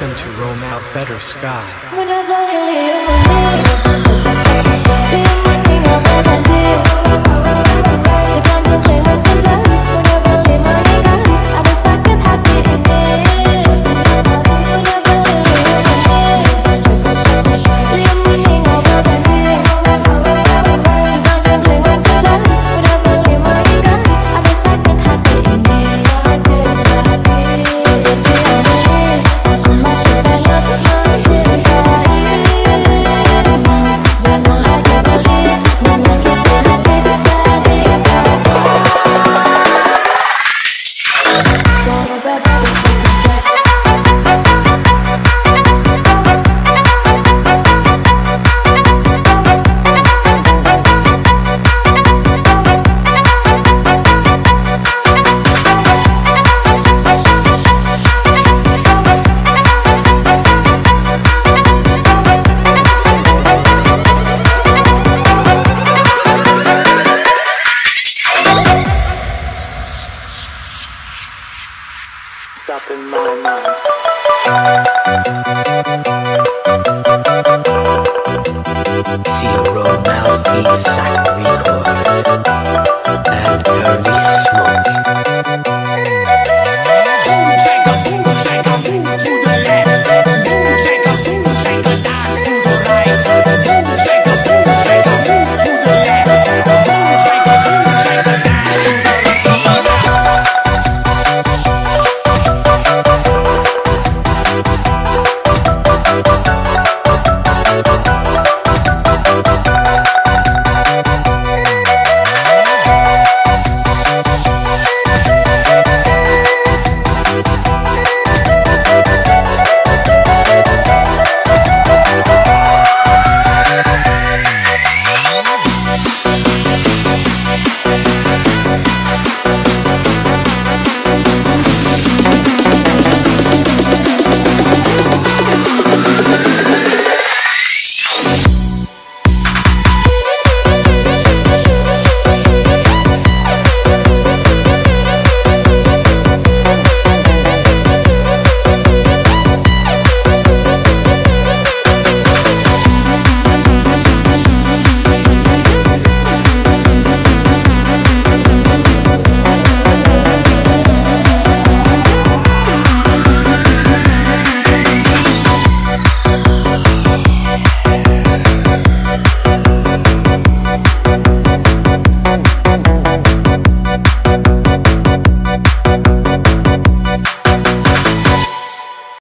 Welcome to Rome Out Better Sky. in my mind. Zero Malfi Record and Early Smoke. Boom, check, boom, check, boom, to the left.